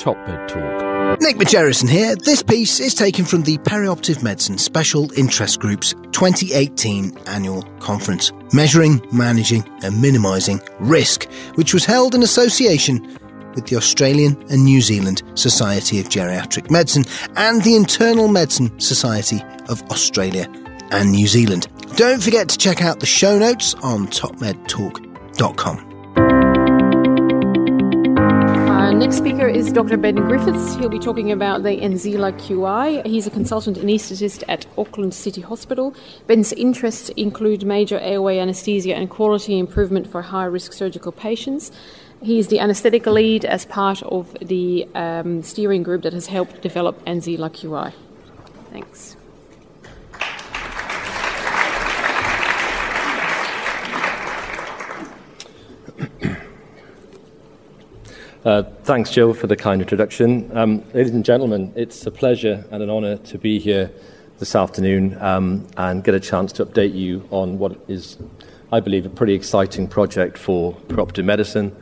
Top Med Talk. Nick Majerison here. This piece is taken from the Perioperative Medicine Special Interest Group's 2018 annual conference, Measuring, Managing and Minimising Risk, which was held in association with the Australian and New Zealand Society of Geriatric Medicine and the Internal Medicine Society of Australia and New Zealand. Don't forget to check out the show notes on topmedtalk.com. next speaker is Dr. Ben Griffiths. He'll be talking about the ANZELA QI. He's a consultant anaesthetist at Auckland City Hospital. Ben's interests include major airway anaesthesia and quality improvement for high risk surgical patients. He's the anaesthetic lead as part of the um, steering group that has helped develop ANZELA QI. Thanks. Uh, thanks, Jill, for the kind introduction. Um, ladies and gentlemen, it's a pleasure and an honour to be here this afternoon um, and get a chance to update you on what is, I believe, a pretty exciting project for perioperative medicine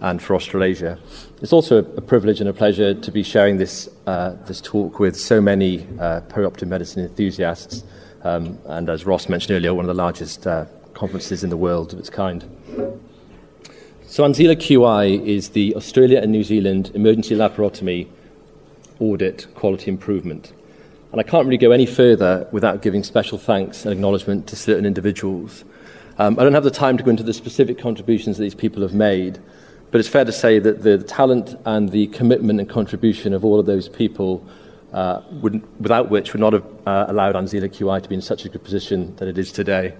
and for Australasia. It's also a privilege and a pleasure to be sharing this, uh, this talk with so many uh, perioperative medicine enthusiasts, um, and as Ross mentioned earlier, one of the largest uh, conferences in the world of its kind. So ANZELA QI is the Australia and New Zealand emergency laparotomy audit quality improvement. And I can't really go any further without giving special thanks and acknowledgement to certain individuals. Um, I don't have the time to go into the specific contributions that these people have made, but it's fair to say that the talent and the commitment and contribution of all of those people, uh, would, without which would not have uh, allowed ANZELA QI to be in such a good position that it is today.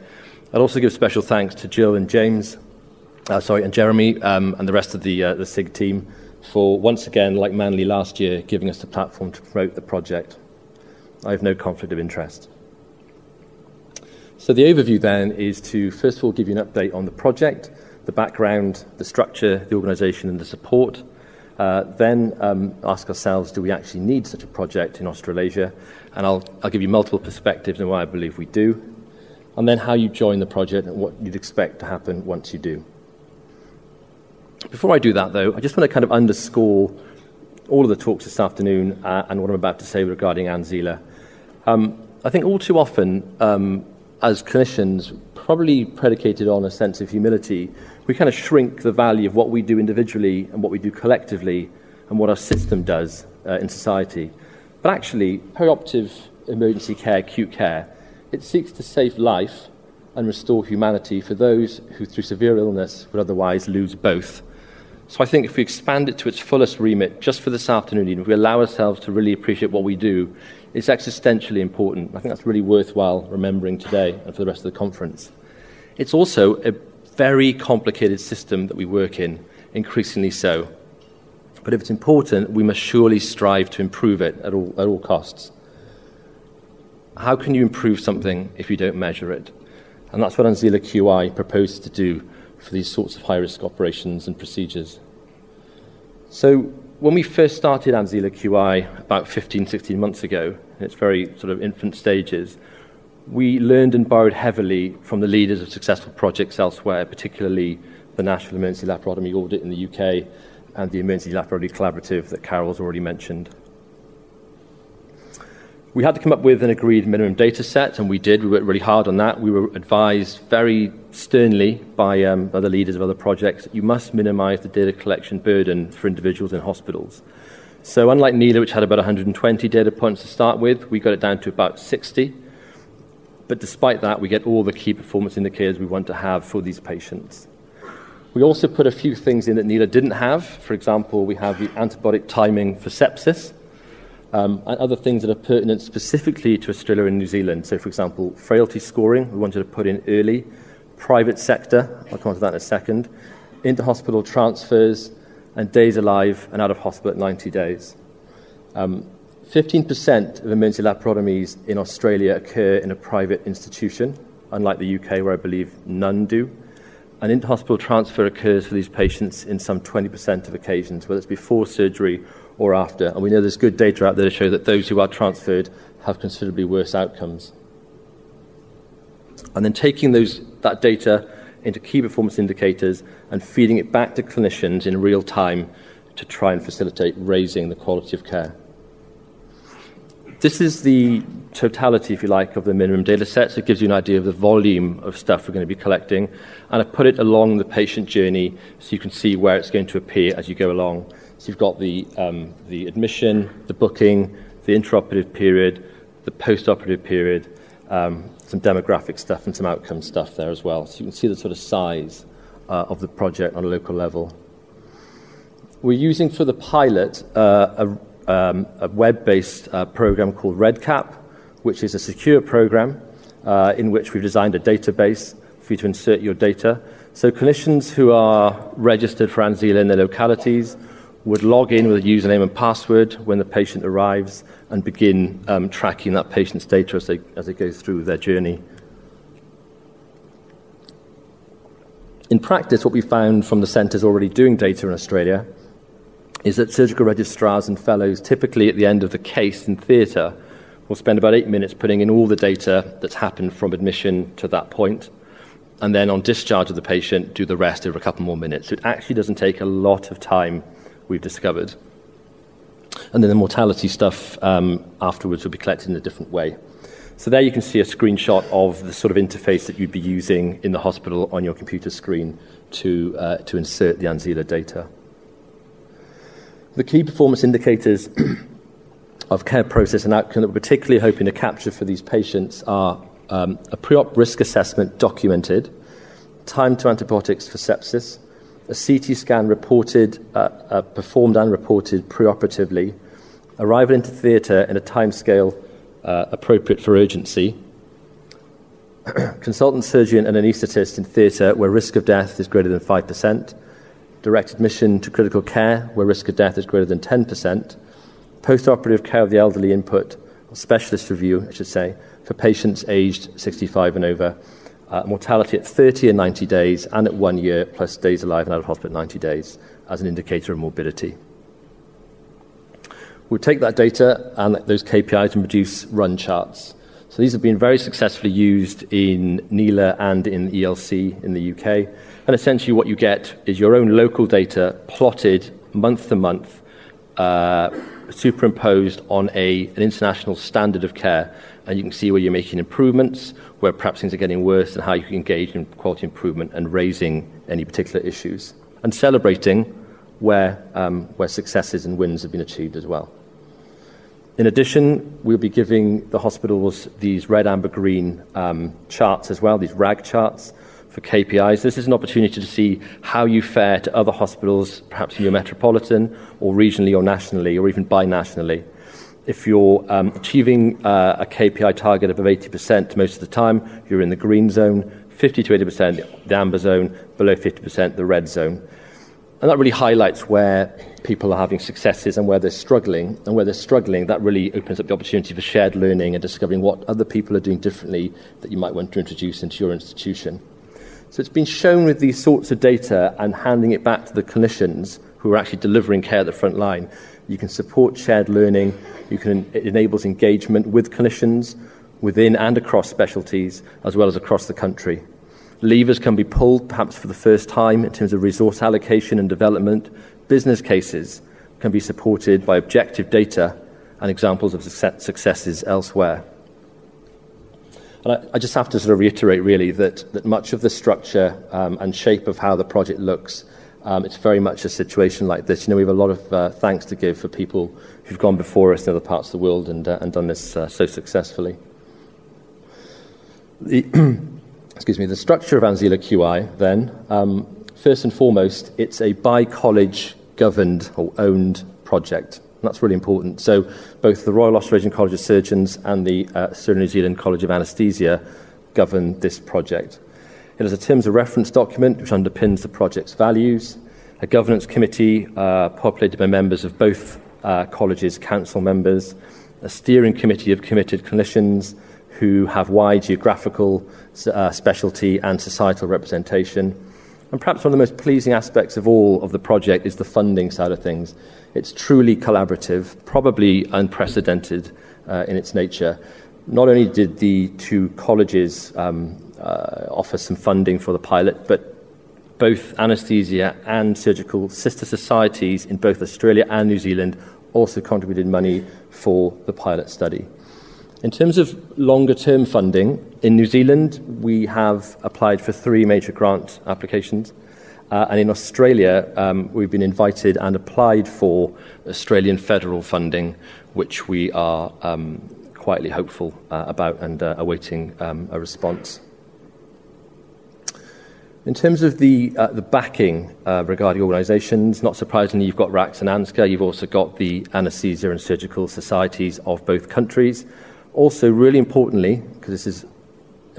I'd also give special thanks to Jill and James uh, sorry, and Jeremy um, and the rest of the, uh, the SIG team for once again, like Manly last year, giving us the platform to promote the project. I have no conflict of interest. So the overview then is to first of all give you an update on the project, the background, the structure, the organisation, and the support. Uh, then um, ask ourselves, do we actually need such a project in Australasia? And I'll, I'll give you multiple perspectives on why I believe we do. And then how you join the project and what you'd expect to happen once you do. Before I do that, though, I just want to kind of underscore all of the talks this afternoon uh, and what I'm about to say regarding ANZELA. Um, I think all too often, um, as clinicians, probably predicated on a sense of humility, we kind of shrink the value of what we do individually and what we do collectively and what our system does uh, in society. But actually, perioperative emergency care, acute care, it seeks to save life and restore humanity for those who, through severe illness, would otherwise lose both. So I think if we expand it to its fullest remit just for this afternoon, even if we allow ourselves to really appreciate what we do, it's existentially important. I think that's really worthwhile remembering today and for the rest of the conference. It's also a very complicated system that we work in, increasingly so. But if it's important, we must surely strive to improve it at all, at all costs. How can you improve something if you don't measure it? And that's what ANZELA QI proposes to do for these sorts of high risk operations and procedures. So, when we first started ANZELA QI about 15, 16 months ago, in its very sort of infant stages, we learned and borrowed heavily from the leaders of successful projects elsewhere, particularly the National Emergency Laparotomy Audit in the UK and the Emergency Laparotomy Collaborative that Carol's already mentioned. We had to come up with an agreed minimum data set, and we did. We worked really hard on that. We were advised very sternly by um, other leaders of other projects that you must minimize the data collection burden for individuals in hospitals. So, unlike NELA, which had about 120 data points to start with, we got it down to about 60. But despite that, we get all the key performance indicators we want to have for these patients. We also put a few things in that NELA didn't have. For example, we have the antibiotic timing for sepsis um, and other things that are pertinent specifically to Australia and New Zealand. So, for example, frailty scoring, we wanted to put in early, private sector, I'll come on to that in a second, into hospital transfers, and days alive and out of hospital at 90 days. Um, 15% of emergency laparotomies in Australia occur in a private institution, unlike the UK, where I believe none do. An into hospital transfer occurs for these patients in some 20% of occasions, whether it's before surgery or after. And we know there's good data out there to show that those who are transferred have considerably worse outcomes. And then taking those, that data into key performance indicators and feeding it back to clinicians in real time to try and facilitate raising the quality of care. This is the totality, if you like, of the minimum data sets. It gives you an idea of the volume of stuff we're going to be collecting. And I put it along the patient journey so you can see where it's going to appear as you go along. So you've got the, um, the admission, the booking, the intraoperative period, the post-operative period, um, some demographic stuff and some outcome stuff there as well. So you can see the sort of size uh, of the project on a local level. We're using for the pilot uh, a um, a web based uh, program called REDCap, which is a secure program uh, in which we've designed a database for you to insert your data. So, clinicians who are registered for ANZELA in their localities would log in with a username and password when the patient arrives and begin um, tracking that patient's data as they, as they go through their journey. In practice, what we found from the centres already doing data in Australia is that surgical registrars and fellows, typically at the end of the case in theatre, will spend about eight minutes putting in all the data that's happened from admission to that point, and then on discharge of the patient, do the rest over a couple more minutes. So it actually doesn't take a lot of time, we've discovered. And then the mortality stuff um, afterwards will be collected in a different way. So there you can see a screenshot of the sort of interface that you'd be using in the hospital on your computer screen to, uh, to insert the ANZELA data. The key performance indicators of care process and outcome that we're particularly hoping to capture for these patients are um, a pre op risk assessment documented, time to antibiotics for sepsis, a CT scan reported, uh, uh, performed and reported preoperatively, arrival into theatre in a timescale uh, appropriate for urgency, consultant surgeon and anaesthetist in theatre where risk of death is greater than 5%, direct admission to critical care, where risk of death is greater than 10%, post-operative care of the elderly input, specialist review, I should say, for patients aged 65 and over, uh, mortality at 30 and 90 days, and at one year, plus days alive and out of hospital 90 days, as an indicator of morbidity. We'll take that data and those KPIs and produce run charts. So these have been very successfully used in NELA and in ELC in the UK. And essentially, what you get is your own local data plotted month to month, uh, superimposed on a, an international standard of care. And you can see where you're making improvements, where perhaps things are getting worse, and how you can engage in quality improvement and raising any particular issues. And celebrating where, um, where successes and wins have been achieved as well. In addition, we'll be giving the hospitals these red, amber, green um, charts as well, these RAG charts for KPIs. This is an opportunity to see how you fare to other hospitals, perhaps in your metropolitan or regionally or nationally or even binationally. If you're um, achieving uh, a KPI target of 80% most of the time, you're in the green zone, 50 to 80% the amber zone, below 50% the red zone. And that really highlights where people are having successes and where they're struggling. And where they're struggling, that really opens up the opportunity for shared learning and discovering what other people are doing differently that you might want to introduce into your institution. So it's been shown with these sorts of data and handing it back to the clinicians who are actually delivering care at the front line. You can support shared learning, you can, it enables engagement with clinicians within and across specialties, as well as across the country. Levers can be pulled, perhaps for the first time, in terms of resource allocation and development. Business cases can be supported by objective data and examples of successes elsewhere. And I, I, just have to sort of reiterate, really, that, that much of the structure um, and shape of how the project looks, um, it's very much a situation like this. You know, we have a lot of uh, thanks to give for people who've gone before us in other parts of the world and, uh, and done this uh, so successfully. The, excuse me, the structure of Anzila QI, then, um, first and foremost, it's a by college governed or owned project. And that's really important. So both the Royal Australasian College of Surgeons and the uh, Australian New Zealand College of Anaesthesia govern this project. It has a terms of reference document which underpins the project's values, a governance committee uh, populated by members of both uh, colleges' council members, a steering committee of committed clinicians who have wide geographical uh, specialty and societal representation. And perhaps one of the most pleasing aspects of all of the project is the funding side of things. It's truly collaborative, probably unprecedented uh, in its nature. Not only did the two colleges um, uh, offer some funding for the pilot, but both anaesthesia and surgical sister societies in both Australia and New Zealand also contributed money for the pilot study. In terms of longer term funding, in New Zealand, we have applied for three major grant applications. Uh, and in Australia, um, we've been invited and applied for Australian federal funding, which we are um, quietly hopeful uh, about and uh, awaiting um, a response. In terms of the, uh, the backing uh, regarding organisations, not surprisingly, you've got RACS and ANZCA. You've also got the anaesthesia and surgical societies of both countries. Also, really importantly, because this is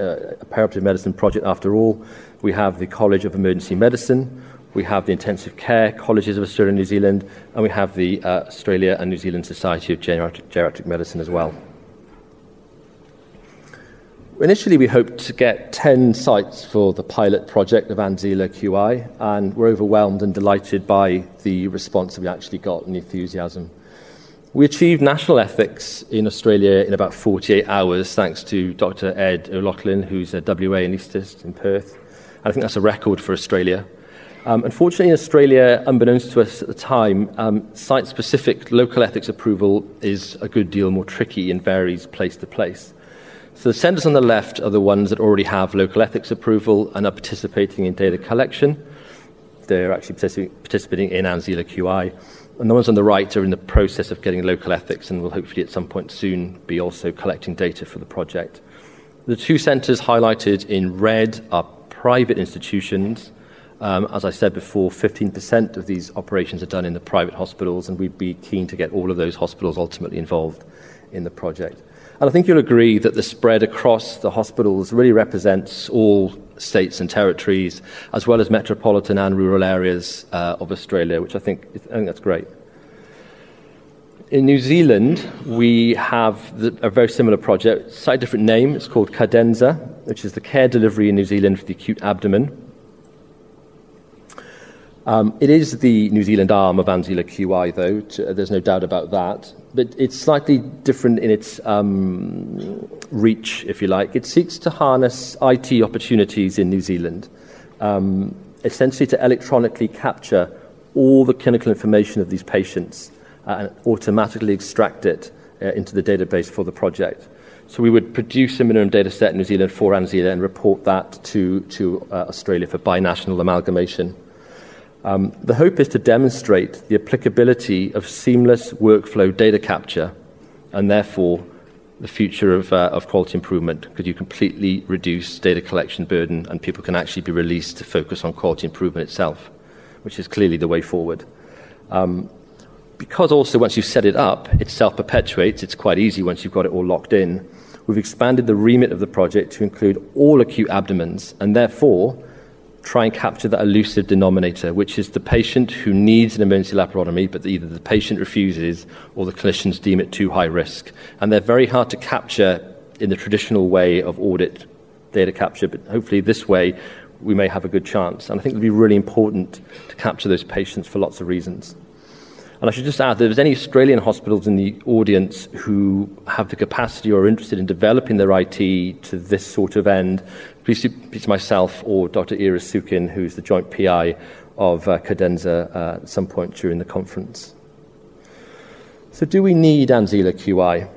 uh, a perioperative medicine project after all, we have the College of Emergency Medicine, we have the intensive care colleges of Australia and New Zealand, and we have the uh, Australia and New Zealand Society of Geriatric Medicine as well. Initially, we hoped to get 10 sites for the pilot project of ANZELA QI, and we're overwhelmed and delighted by the response we actually got and the enthusiasm. We achieved national ethics in Australia in about 48 hours, thanks to Dr. Ed O'Loughlin, who's a WA anaesthetist in Perth. I think that's a record for Australia. Um, unfortunately, in Australia, unbeknownst to us at the time, um, site specific local ethics approval is a good deal more tricky and varies place to place. So the centres on the left are the ones that already have local ethics approval and are participating in data collection. They're actually participating in ANZELA QI. And the ones on the right are in the process of getting local ethics and will hopefully at some point soon be also collecting data for the project. The two centres highlighted in red are private institutions. Um, as I said before, 15% of these operations are done in the private hospitals, and we'd be keen to get all of those hospitals ultimately involved in the project. And I think you'll agree that the spread across the hospitals really represents all states and territories, as well as metropolitan and rural areas uh, of Australia, which I think, I think that's great. In New Zealand, we have the, a very similar project, slightly different name. It's called Cadenza, which is the care delivery in New Zealand for the acute abdomen. Um, it is the New Zealand arm of ANZELA QI, though. Uh, there's no doubt about that. But it's slightly different in its um, reach, if you like. It seeks to harness IT opportunities in New Zealand, um, essentially to electronically capture all the clinical information of these patients uh, and automatically extract it uh, into the database for the project. So we would produce a minimum data set in New Zealand for ANZELA and report that to, to Australia for binational amalgamation. Um, the hope is to demonstrate the applicability of seamless workflow data capture and therefore the future of, uh, of quality improvement because you completely reduce data collection burden and people can actually be released to focus on quality improvement itself, which is clearly the way forward. Um, because also once you've set it up, it self perpetuates, it's quite easy once you've got it all locked in. We've expanded the remit of the project to include all acute abdomens and therefore try and capture that elusive denominator, which is the patient who needs an emergency laparotomy, but either the patient refuses or the clinicians deem it too high risk. And they're very hard to capture in the traditional way of audit data capture, but hopefully this way we may have a good chance. And I think it would be really important to capture those patients for lots of reasons. And I should just add if there's any Australian hospitals in the audience who have the capacity or are interested in developing their IT to this sort of end, please speak to myself or Dr. Iris Sukin, who's the joint PI of uh, Cadenza uh, at some point during the conference. So, do we need ANZELA QI?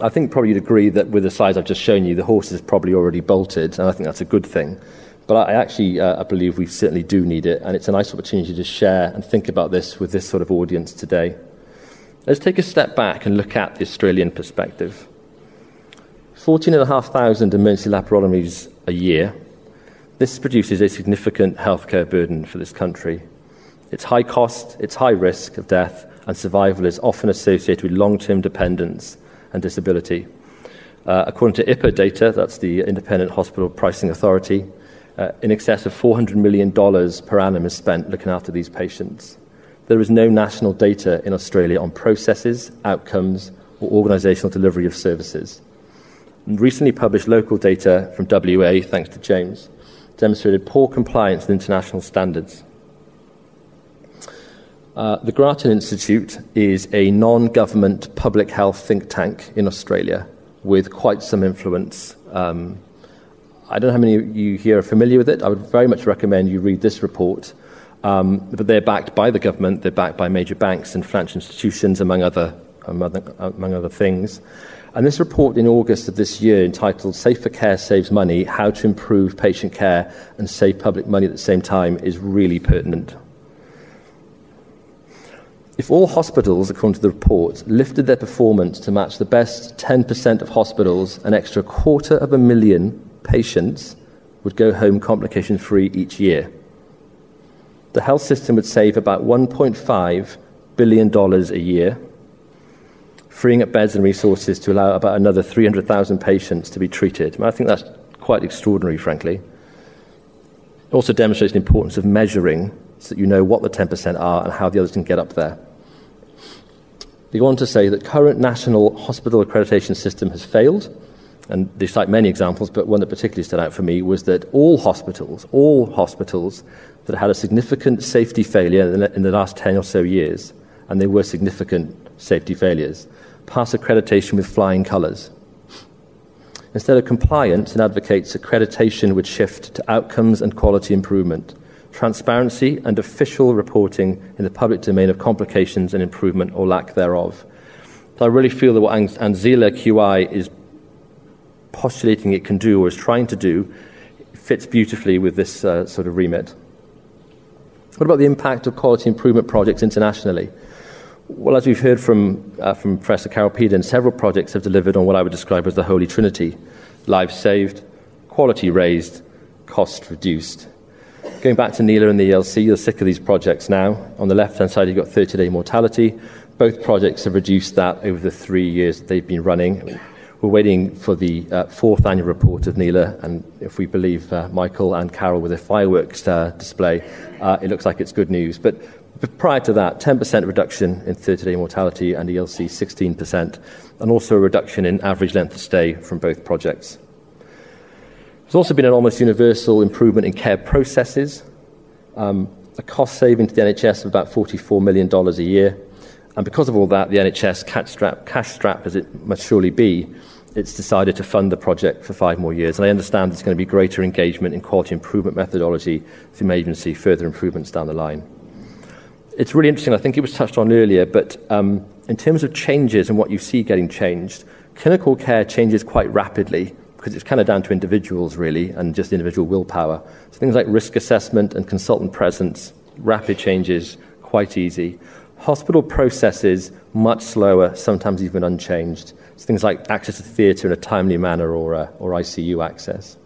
I think probably you'd agree that with the size I've just shown you, the horse is probably already bolted, and I think that's a good thing. But I actually uh, I believe we certainly do need it, and it's a nice opportunity to share and think about this with this sort of audience today. Let's take a step back and look at the Australian perspective. 14,500 emergency laparotomies a year. This produces a significant healthcare burden for this country. It's high cost, it's high risk of death, and survival is often associated with long term dependence and disability. Uh, according to IHPA data, that's the Independent Hospital Pricing Authority, uh, in excess of $400 million per annum is spent looking after these patients. There is no national data in Australia on processes, outcomes, or organisational delivery of services. Recently published local data from WA, thanks to James, demonstrated poor compliance with international standards. Uh, the Grattan Institute is a non government public health think tank in Australia with quite some influence um, I don't know how many of you here are familiar with it. I would very much recommend you read this report. Um, but they're backed by the government, they're backed by major banks and financial institutions, among other, among among other things. And this report in August of this year, entitled Safer Care Saves Money How to Improve Patient Care and Save Public Money at the Same Time, is really pertinent. If all hospitals, according to the report, lifted their performance to match the best 10% of hospitals, an extra quarter of a million patients would go home complication free each year. The health system would save about $1.5 billion a year, freeing up beds and resources to allow about another 300,000 patients to be treated. I think that's quite extraordinary, frankly. It also demonstrates the importance of measuring so that you know what the 10% are and how the others can get up there. They go on to say that current national hospital accreditation system has failed, and they cite many examples, but one that particularly stood out for me was that all hospitals, all hospitals that had a significant safety failure in the, in the last 10 or so years, and they were significant safety failures, pass accreditation with flying colours. Instead of compliance, it advocates accreditation would shift to outcomes and quality improvement transparency and official reporting in the public domain of complications and improvement or lack thereof. So I really feel that what ANZELA QI is postulating it can do or is trying to do fits beautifully with this uh, sort of remit. What about the impact of quality improvement projects internationally? Well, as we've heard from, uh, from Professor Carol Peden, several projects have delivered on what I would describe as the Holy Trinity lives saved, quality raised, cost reduced. Going back to NELA and the ELC, you're sick of these projects now. On the left hand side, you've got 30 day mortality. Both projects have reduced that over the three years that they've been running. We're waiting for the uh, fourth annual report of NELA, and if we believe uh, Michael and Carol with their fireworks uh, display, uh, it looks like it's good news. But, prior to that, 10% reduction in 30 day mortality and ELC 16%, and also a reduction in average length of stay from both projects. There's also been an almost universal improvement in care processes, um, a cost saving to the NHS of about $44 million a year. And because of all that, the NHS cash strap, cash strap as it must surely be, it's decided to fund the project for five more years. And I understand there's going to be greater engagement in quality improvement methodology from agency, further improvements down the line. It's really interesting. I think it was touched on earlier, but um, in terms of changes and what you see getting changed, clinical care changes quite rapidly because it's kind of down to individuals, really, and just individual willpower. So things like risk assessment and consultant presence, rapid changes, quite easy. Hospital processes, much slower, sometimes even unchanged. So things like access to theatre in a timely manner or, uh, or ICU access.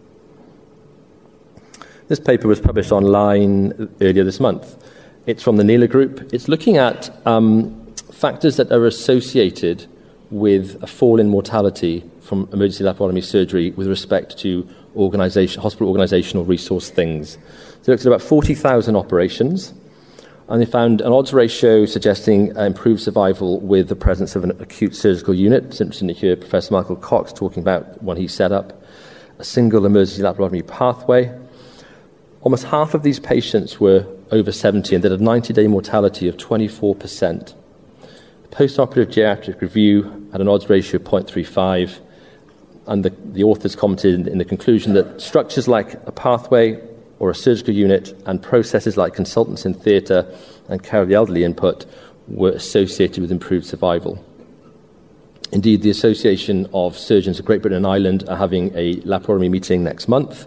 This paper was published online earlier this month. It's from the NELA Group. It's looking at um, factors that are associated with a fall in mortality from emergency laparotomy surgery with respect to organization, hospital organizational resource things. So it looked at about 40,000 operations, and they found an odds ratio suggesting uh, improved survival with the presence of an acute surgical unit. It's interesting to hear Professor Michael Cox talking about when he set up, a single emergency laparotomy pathway. Almost half of these patients were over 70 and they had a 90 day mortality of 24%. Post-operative geriatric review had an odds ratio of 0.35, and the, the authors commented in the conclusion that structures like a pathway or a surgical unit and processes like consultants in theatre and care of the elderly input were associated with improved survival. Indeed, the Association of Surgeons of Great Britain and Ireland are having a laparotomy meeting next month,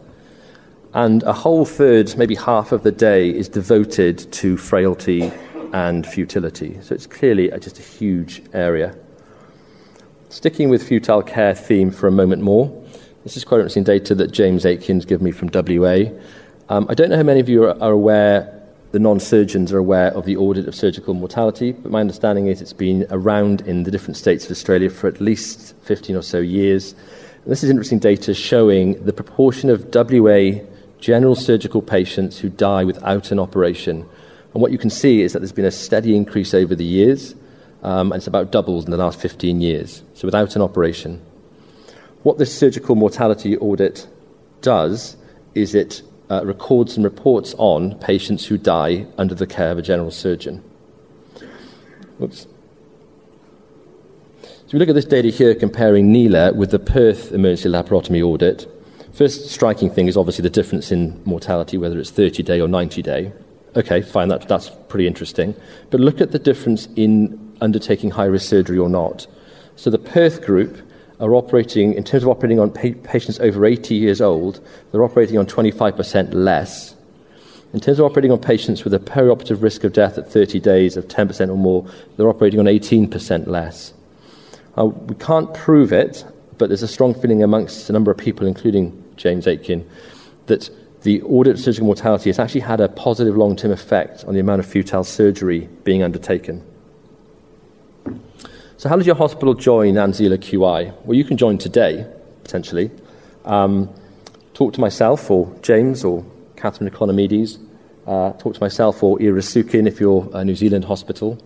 and a whole third, maybe half of the day, is devoted to frailty and futility. So it's clearly just a huge area. Sticking with futile care theme for a moment more, this is quite interesting data that James Aitken's given me from WA. Um, I don't know how many of you are, are aware, the non surgeons are aware of the audit of surgical mortality, but my understanding is it's been around in the different states of Australia for at least 15 or so years. And this is interesting data showing the proportion of WA general surgical patients who die without an operation. And what you can see is that there's been a steady increase over the years um, and it's about doubled in the last 15 years, so without an operation. What this surgical mortality audit does is it uh, records and reports on patients who die under the care of a general surgeon. Oops. So we look at this data here comparing NELA with the Perth emergency laparotomy audit. first striking thing is obviously the difference in mortality, whether it's 30 day or 90 day. Okay, fine, that, that's pretty interesting. But look at the difference in undertaking high risk surgery or not. So the Perth group are operating, in terms of operating on pa- patients over 80 years old, they're operating on 25% less. In terms of operating on patients with a perioperative risk of death at 30 days of 10% or more, they're operating on 18% less. Uh, we can't prove it, but there's a strong feeling amongst a number of people, including James Aitken, that the audit of surgical mortality has actually had a positive long term effect on the amount of futile surgery being undertaken. So, how does your hospital join ANZELA QI? Well, you can join today, potentially. Um, talk to myself or James or Catherine Economides. Uh, talk to myself or Ira Sukin if you're a New Zealand hospital.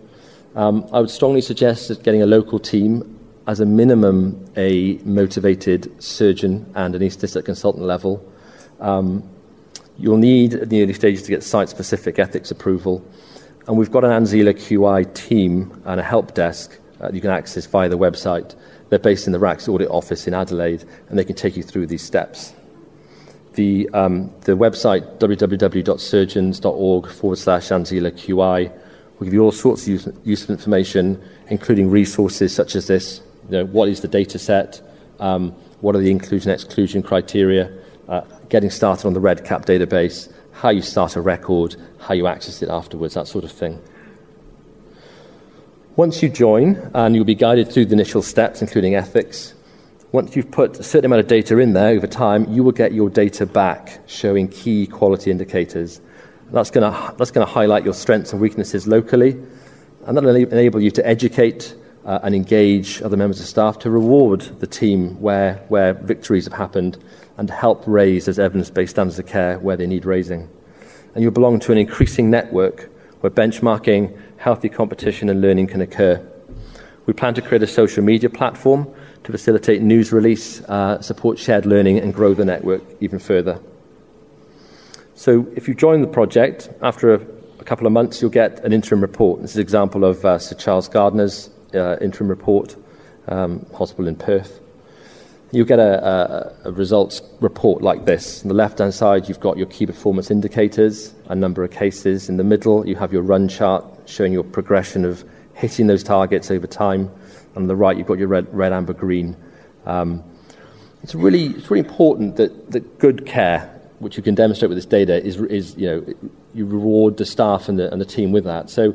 Um, I would strongly suggest that getting a local team as a minimum, a motivated surgeon and anaesthetist at consultant level. Um, you'll need at the early stages to get site specific ethics approval. And we've got an ANZELA QI team and a help desk uh, you can access via the website. They're based in the RACS audit office in Adelaide, and they can take you through these steps. The, um, the website, www.surgeons.org forward slash ANZELA QI, will give you all sorts of useful information, including resources such as this you know, what is the data set, um, what are the inclusion exclusion criteria, uh, getting started on the REDCap database, how you start a record, how you access it afterwards, that sort of thing. Once you join, and you'll be guided through the initial steps, including ethics, once you've put a certain amount of data in there over time, you will get your data back showing key quality indicators. That's going to that's to highlight your strengths and weaknesses locally, and that will enable you to educate uh, and engage other members of staff to reward the team where, where victories have happened and help raise as evidence based standards of care where they need raising. And you belong to an increasing network where benchmarking, healthy competition, and learning can occur. We plan to create a social media platform to facilitate news release, uh, support shared learning, and grow the network even further. So, if you join the project, after a, a couple of months, you'll get an interim report. This is an example of uh, Sir Charles Gairdner's uh, interim report, um, hospital in Perth. You get a, a, a, results report like this. On the left hand side, you've got your key performance indicators, a number of cases. In the middle, you have your run chart showing your progression of hitting those targets over time. And on the right, you've got your red, red amber, green. Um, it's, really, it's really important that, that good care, which you can demonstrate with this data, is, is you know, you reward the staff and the, and the team with that. So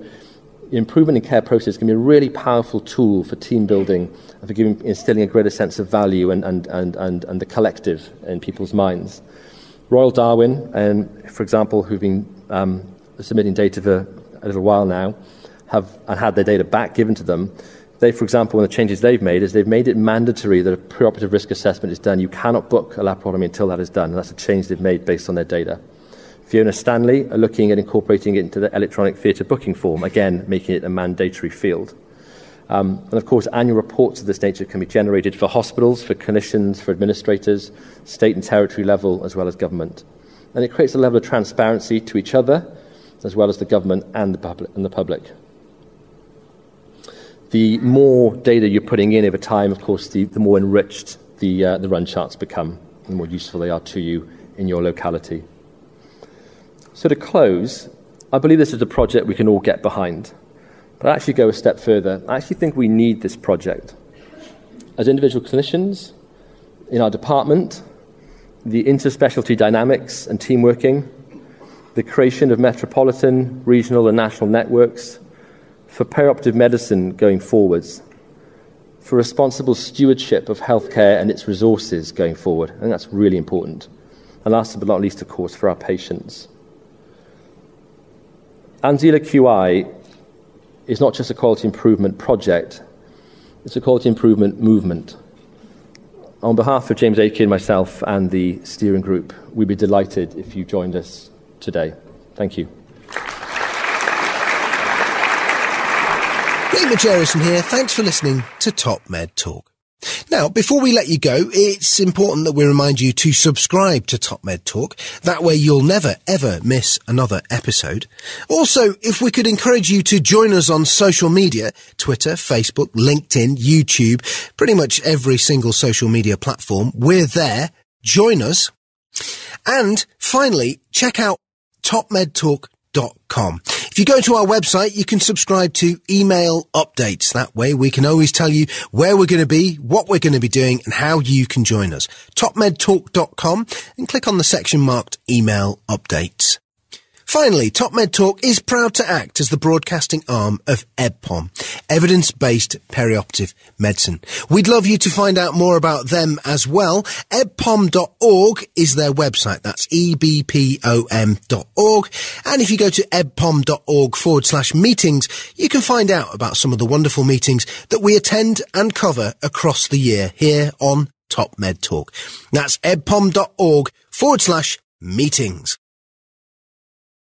improvement in care process can be a really powerful tool for team building and for giving, instilling a greater sense of value and, and, and, and, and the collective in people's minds. Royal Darwin, and for example, who've been um, submitting data for a little while now, have and had their data back given to them. They, for example, one of the changes they've made is they've made it mandatory that a preoperative risk assessment is done. You cannot book a laparotomy until that is done, and that's a change they've made based on their data. Fiona Stanley are looking at incorporating it into the electronic theatre booking form, again, making it a mandatory field. Um, and of course, annual reports of this nature can be generated for hospitals, for clinicians, for administrators, state and territory level, as well as government. And it creates a level of transparency to each other, as well as the government and the public. And the, public. the more data you're putting in over time, of course, the, the more enriched the, uh, the run charts become, the more useful they are to you in your locality. So, to close, I believe this is a project we can all get behind. But I actually go a step further. I actually think we need this project. As individual clinicians, in our department, the interspecialty dynamics and team working, the creation of metropolitan, regional, and national networks, for perioperative medicine going forwards, for responsible stewardship of healthcare and its resources going forward. Think that's really important. And last but not least, of course, for our patients. ANZELA QI is not just a quality improvement project, it's a quality improvement movement. On behalf of James Aitken, myself, and the steering group, we'd be delighted if you joined us today. Thank you. Lee Majerison here. Thanks for listening to Top Med Talk. Now, before we let you go, it's important that we remind you to subscribe to Top Med Talk. That way you'll never ever miss another episode. Also, if we could encourage you to join us on social media, Twitter, Facebook, LinkedIn, YouTube, pretty much every single social media platform, we're there join us. And finally, check out topmedtalk.com. If you go to our website, you can subscribe to email updates. That way we can always tell you where we're going to be, what we're going to be doing and how you can join us. topmedtalk.com and click on the section marked email updates. Finally, Top Med Talk is proud to act as the broadcasting arm of EBPOM, evidence-based perioperative medicine. We'd love you to find out more about them as well. ebpom.org is their website. That's ebpom.org. And if you go to ebpom.org forward slash meetings, you can find out about some of the wonderful meetings that we attend and cover across the year here on Top Med Talk. That's ebpom.org forward slash meetings.